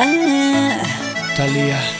Ah, Talia.